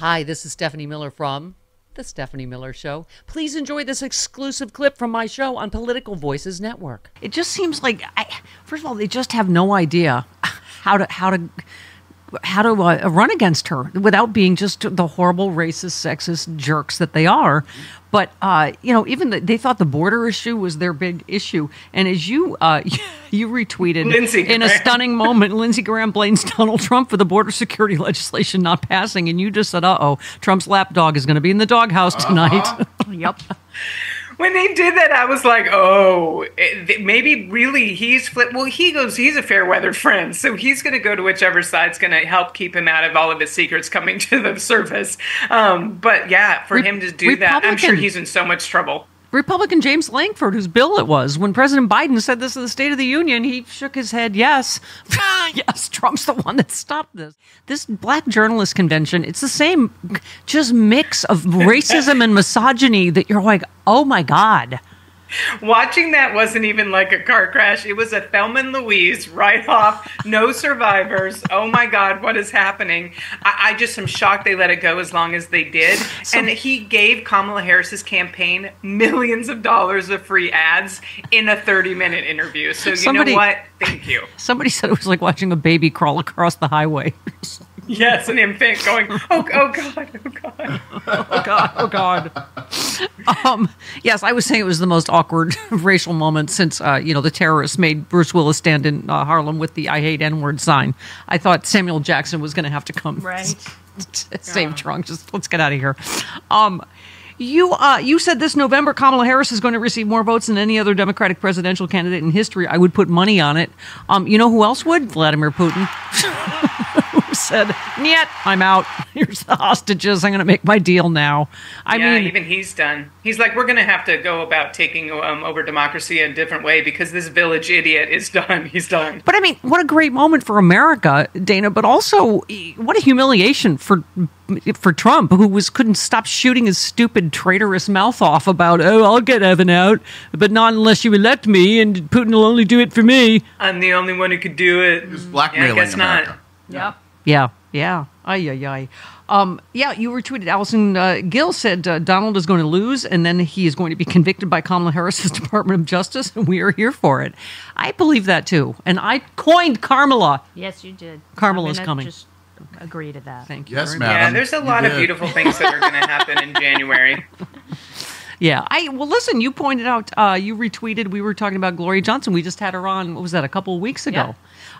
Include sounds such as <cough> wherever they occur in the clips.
Hi, this is Stephanie Miller from The Stephanie Miller Show. Please enjoy this exclusive clip from my show on Political Voices Network. It just seems like, I, first of all, they just have no idea how to how to how to uh, run against her without being just the horrible racist, sexist jerks that they are. But uh, you know, even the, they thought the border issue was their big issue. And as you uh, <laughs> you retweeted Lindsey in a stunning moment, Lindsey Graham blames Donald Trump for the border security <laughs> legislation not passing, and you just said, "Uh oh, Trump's lapdog is going to be in the doghouse tonight." <laughs> Yep. When they did that, I was like, oh, maybe really he's flip. Well, he goes, he's a fair weather friend. So he's going to go to whichever side's going to help keep him out of all of his secrets coming <laughs> to the surface. Um, but yeah, for Re- him to do that, I'm sure he's in so much trouble. Republican James Lankford, whose bill it was, when President Biden said this in the State of the Union, he shook his head, yes. <laughs> yes, Trump's the one that stopped this. This black journalist convention, it's the same just mix of racism and misogyny that you're like, oh my God. Watching that wasn't even like a car crash. It was a Thelma and Louise right off. No survivors. Oh my God, what is happening? I, I just am shocked they let it go as long as they did. and he gave Kamala Harris's campaign millions of dollars of free ads in a 30 minute interview. So you Somebody- know what? Thank you. Somebody said it was like watching a baby crawl across the highway. Yes, an infant going, oh, oh God, oh God. <laughs> oh God, oh God. Um, yes, I was saying it was the most awkward <laughs> racial moment since uh, you know the terrorists made Bruce Willis stand in uh, Harlem with the "I hate N-word" sign. I thought Samuel Jackson was going to have to come <laughs> Right. save Trump. Just let's get out of here. Um, you uh, you said this November Kamala Harris is going to receive more votes than any other Democratic presidential candidate in history. I would put money on it. Um, you know who else would? Vladimir Putin. <laughs> who said, "Niet, I'm out. <laughs> Here's the hostages. I'm going to make my deal now." I yeah, mean, even he's done. He's like, we're going to have to go about taking um, over democracy in a different way because this village idiot is done. <laughs> He's done. But I mean, what a great moment for America, Dana. But also, what a humiliation for for Trump, who was couldn't stop shooting his stupid traitorous mouth off about, oh, I'll get Evan out, but not unless you elect me, and Putin will only do it for me. I'm the only one who could do it. He was Yeah, blackmailing I guess America. not. Yep. Yeah, yeah, ay ay ay. Um, yeah, you retweeted. Allison uh, Gill said uh, Donald is going to lose, and then he is going to be convicted by Kamala Harris's <laughs> Department of Justice, and we are here for it. I believe that too, and I coined Carmela. Yes, you did. Kamala's coming. Just agree to that. Thank you. Yes, ma'am. Yeah, there's a you lot of beautiful things that are going to happen in January. <laughs> Yeah, I well listen. You pointed out, uh, you retweeted. We were talking about Gloria Johnson. We just had her on. What was that? A couple of weeks ago.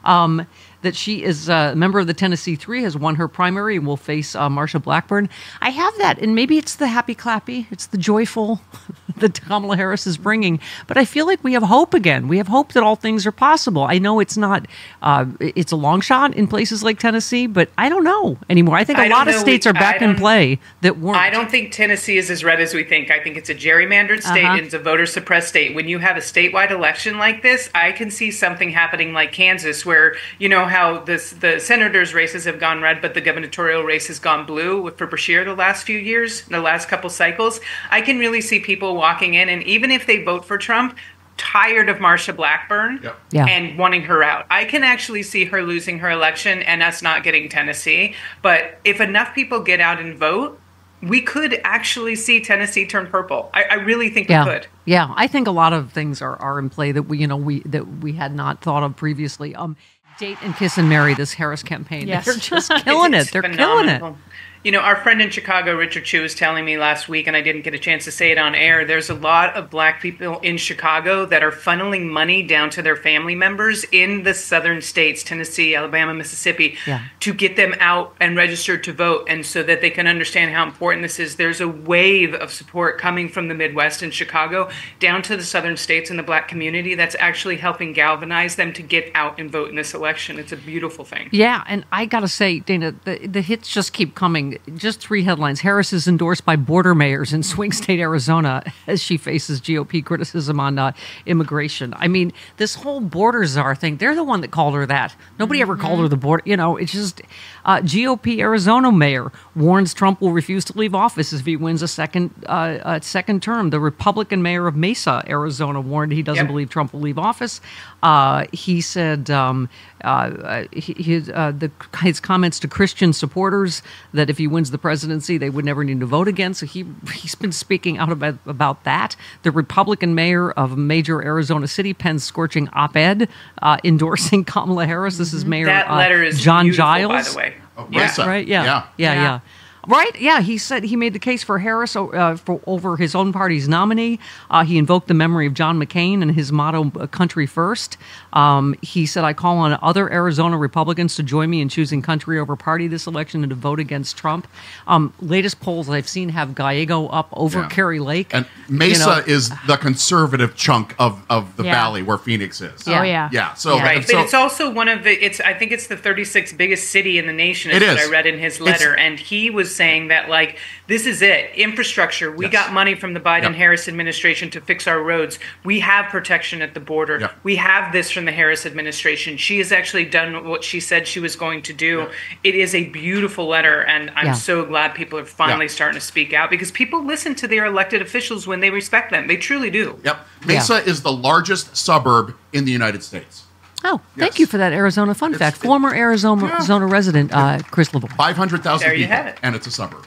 Um, that she is uh, a member of the Tennessee Three, has won her primary, and will face uh, Marsha Blackburn. I have that, and maybe it's the happy clappy, it's the joyful <laughs> that Kamala Harris is bringing. But I feel like we have hope again. We have hope that all things are possible. I know it's not. Uh, it's a long shot in places like Tennessee, but I don't know anymore. I think a I lot of states We- are back in play that weren't. I don't think Tennessee is as red as we think. I think it's a gerrymandered state Uh-huh. and it's a voter suppressed state. When you have a statewide election like this, I can see something happening like Kansas, where you know how this the senators' races have gone red, but the gubernatorial race has gone blue for Beshear the last few years, the last couple cycles. I can really see people walking in, and even if they vote for Trump. Tired of Marsha Blackburn Yep. Yeah. and wanting her out. I can actually see her losing her election and us not getting Tennessee. But if enough people get out and vote, we could actually see Tennessee turn purple. I, I really think yeah. we could. Yeah, I think a lot of things are, are in play that we you know we that we had not thought of previously. Um, date and kiss and marry this Harris campaign. Yes. They're just <laughs> killing it. They're killing it. You know, our friend in Chicago, Richard Chu, was telling me last week, and I didn't get a chance to say it on air. There's a lot of black people in Chicago that are funneling money down to their family members in the southern states, Tennessee, Alabama, Mississippi, Yeah. to get them out and registered to vote, and so that they can understand how important this is. There's a wave of support coming from the Midwest and Chicago down to the southern states and the black community that's actually helping galvanize them to get out and vote in this election. It's a beautiful thing. Yeah, and I gotta say, Dana, the, the hits just keep coming. Just three headlines: Harris is endorsed by border mayors in swing state Arizona <laughs> as she faces GOP criticism on uh, immigration. I mean, this whole border czar thing—they're the one that called her that. Nobody ever called her the border. You know, it's just uh, GOP Arizona mayor warns Trump will refuse to leave office if he wins a second uh, a second term. The Republican mayor of Mesa, Arizona, warned he doesn't Yep. believe Trump will leave office. Uh, he said um, uh, uh, he, he, uh, the, his comments to Christian supporters that if he wins the presidency, they would never need to vote again. So he he's been speaking out about about that. The Republican mayor of a major Arizona city pens scorching op-ed uh, endorsing Kamala Harris. This is Mayor That uh, letter is John Giles. by the way. Oh, Yeah. Right? Yeah. Yeah. Yeah. Yeah. Yeah. Right? Yeah. He said he made the case for Harris uh, for over his own party's nominee. Uh, he invoked the memory of John McCain and his motto "Country First. Um, he said, "I call on other Arizona Republicans to join me in choosing country over party this election and to vote against Trump." Um, latest polls I've seen have Gallego up over Yeah. Kari Lake. And You Mesa know, is the conservative chunk of, of the Yeah. valley where Phoenix is. Oh, yeah. Yeah. So, Yeah. Right, so but it's also one of the. It's I think it's the 36th biggest city in the nation. Is It what is. I read in his It's- letter, and he was saying that like this is it, infrastructure. We Yes. got money from the Biden Yep. Harris administration to fix our roads. We have protection at the border. Yep. We have this from the Harris administration. She has actually done what she said she was going to do. Yep. It is a beautiful letter, and I'm Yeah. so glad people are finally Yeah. starting to speak out because people listen to their elected officials when they respect them. They truly do. Yep. Mesa is the largest suburb in the United States. Oh, thank Yes. you for that Arizona fun It's- fact. Former Arizona Yeah. Arizona resident uh, Chris LeBour. 500,000 There you people. have it. And it's a suburb.